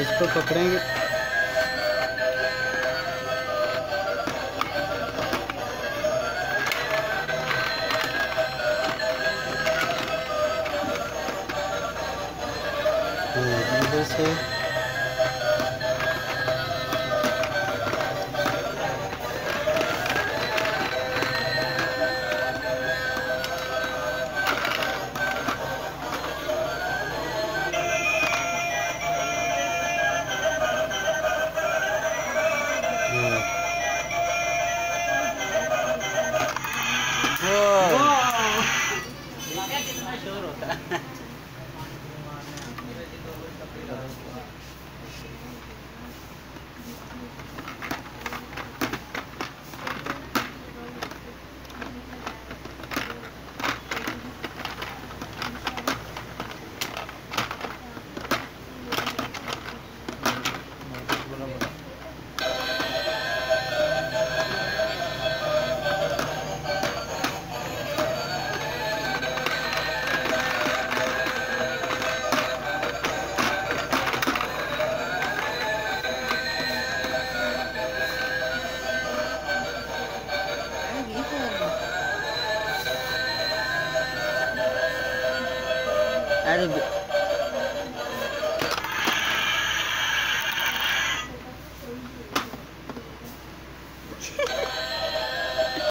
इसको पकड़ेंगे। इधर से अरे